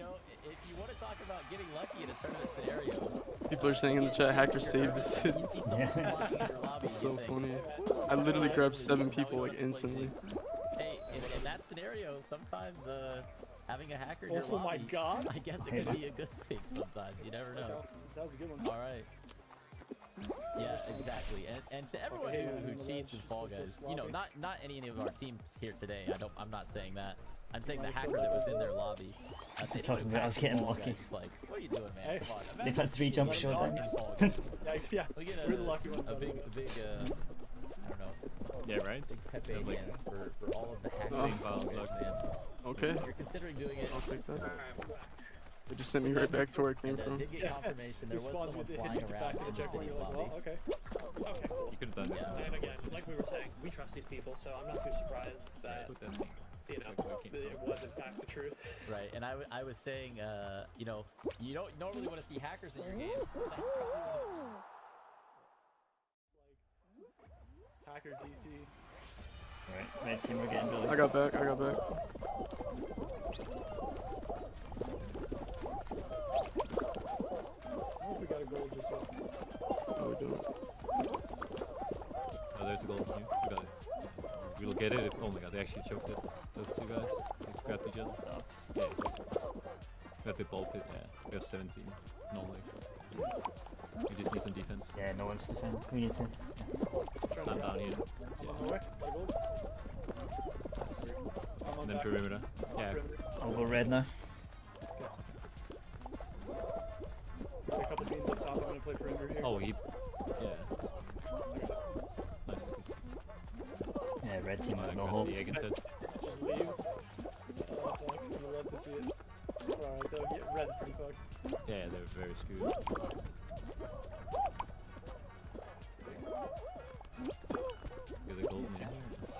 know, if you want to talk about getting lucky in a tournament scenario, People are saying in the chat, hacker saved the city. you see someone flying in your lobby, It's so funny. I literally grabbed seven people like instantly. Hey, in, in that scenario, sometimes uh, having a hacker in your Oh my god. I guess it could be a good thing sometimes. You never know. That was a good one. All right. Yeah, exactly. And, and to everyone hey, who, who cheats in ledge Fall was so Guys, you know, not not any of our teams here today. I don't. I'm not saying that. I'm saying the hacker that was in their lobby. Uh, they talking went about us past getting lucky. Guys, Like, what are you doing, man? Come on. They've had three you jump let them showdowns. in Fall Guys. Yeah, ex- yeah. We get We're the lucky ones. a big, a big, uh, I don't know, Yeah, right? big Pepe Yeah, like- hand for, for all of the hacks Oh. in man. Okay, You're considering doing it. I'll take that. They just sent me right back to where I came And uh, from. did get Yeah. confirmation there was someone with the flying you around back in the the checkpoint. city You're like, lobby. well, okay. Okay, cool. You could have done this. Yeah. And again, like we were saying, we trust these people, so I'm not too surprised that Put that thing. You know Like, okay. that it was in fact the truth. Right, and I, w- I was saying, uh, you know, you don't normally want to see hackers in your game. That's probably Hacker DC. Right, red team, we're getting Billy. I got back, I got back. I don't know if we got a goal just yet. No, we don't. Oh, there's a goal for you. We got it. We'll get it if. Oh my god, they actually choked it. Those two guys. They grabbed each other. Yeah, it's okay. We have the ball pit, yeah. We have 17. No legs. We just need some defense. Yeah, no one's defending. We need to. I'm down here. I'm on my way. Got a goal. I'm on And then perimeter. Yeah, I'll go red now. A couple beans up top. I'm gonna play perimeter here. Oh, he. Yeah. Nice. Yeah, red team oh, with no got hope. the egg instead. Just red to see it. Yeah, they're very screwed. Get the golden in here.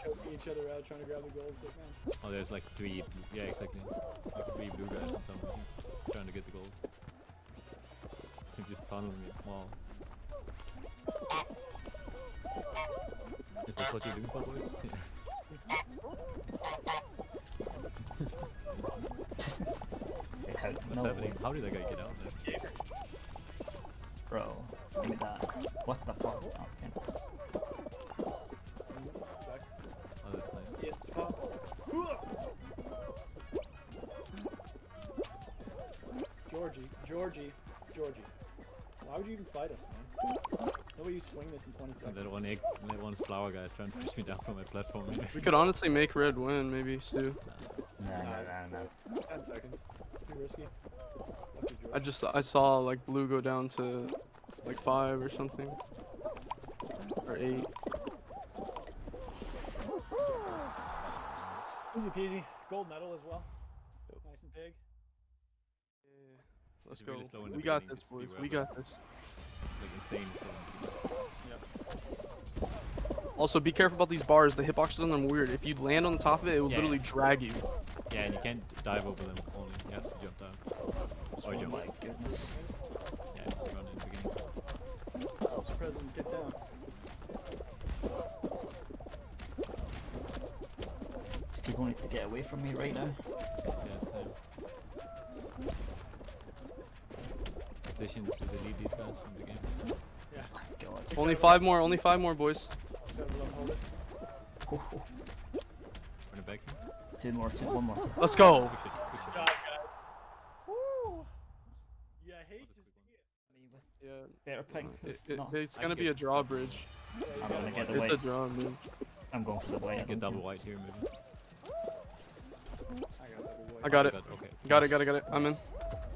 Choking each other out, trying to grab the gold. So, Oh, there's like three. Yeah, exactly. Like three blue guys trying to get the gold. They just tunneling it. Wow. Is this what looking for, boys? They have What's no happening? hope. How did that guy get out there? Bro, give me that. What the fuck? Oh, okay. Oh, that's nice. Yeah, spot. Georgie, Georgie, Georgie. Why would you even fight us, man? No way you swing this in 20 seconds. that one egg, that one flower guy is trying to push me down from my platform. We could honestly make red win, maybe, Stu. No, no, no, no. 10 seconds. It's too risky. I just, I saw like blue go down to like five or something. Or eight. Easy peasy. Gold medal as well. Nice and big. Let's go. really slow in the We got this, just boys. We got this. Like insane slow. Also, be careful about these bars. The hitboxes on them are weird. If you land on the top of it, it will Yeah. literally drag you. Yeah, and you can't dive over them only. You have to jump down. Or Oh jump. my goodness. Yeah, just run in the beginning. Mr. President, get down. These people need to get away from me right now. Yeah, same. Positions to delete these guys from the game. Yeah. God. Only five more. Only five more, boys. Let him hold it. Oh. Run it back. Two more, two, one more. Let's go. Push it, push it. God, guys. Woo! Yeah, I hate to see it. Yeah. Better ping. It, It's it, not. it's gonna be a drawbridge. I'm gonna get the It's a draw, man. I'm going for the white. I Get double white here, maybe. I got that. I got it. Okay. Got it, got it, got it. I'm in.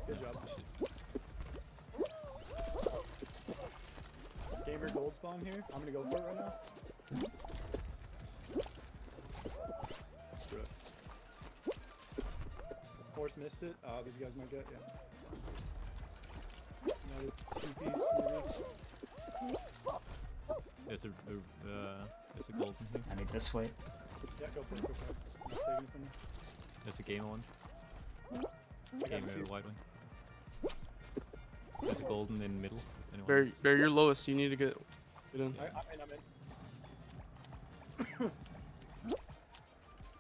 Good job. Spawn here. I'm gonna go for it right now. Screw it. Horse missed it. Uh, these guys might get, yeah. Another two piece. There's a, a uh, there's a golden here. I need this white. Yeah, go for it, go for it. Just taking it from me. There's a gamer one. I got Gamer white one. There's a golden in middle. Anyone Barry, else? Barry, you're lowest. You need to get, get in. I, I'm in, I'm in.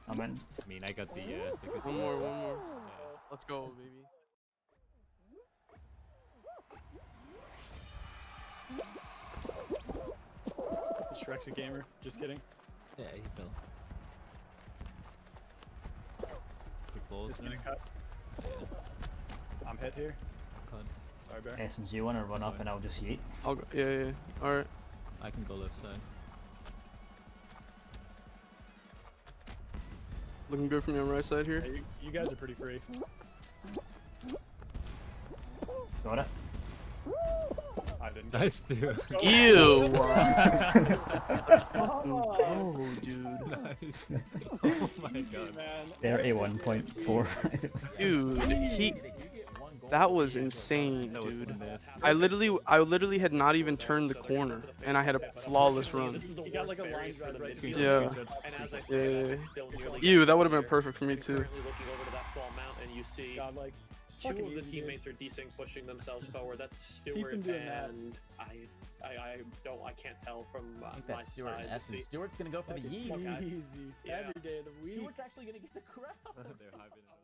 I'm in. I mean, I got the. Uh, the good One more, one more. Yeah. Let's go, baby. Shrek's a gamer. Just kidding. Yeah, he fell. Good balls Just now. gonna cut. Yeah, I'm hit here. cut. Sorry, Bear. Essence, you wanna run up Sorry. and I'll just yeet? I'll go. Yeah, yeah. yeah. All right. I can go left side. Looking good from your right side here. Yeah, you, you guys are pretty free. Got it? I didn't. Nice, dude. Ew. Oh, dude. nice. oh my god. man. They're a 1.4. Dude, he. That was insane, dude. I literally, I literally had not even turned the corner, and I had a flawless run. This is the You got worst like a berry line for drive the right midfield. to Yeah. And as I Yeah, yeah, that, yeah. it's still nearly Ew, that would've been perfect for me, too. Currently looking over to that small mount and you see God, like, two fucking of the easy, dude. teammates are decent pushing themselves forward. That's them Stuart doing that. and I, I, I don't, I can't tell from uh, I think my that's Stuart side Essence. Stuart's gonna go for the fucking yeet. Okay. easy. Yeah. Every day of the week. Stuart's actually gonna get the crowd. They're hyping it up.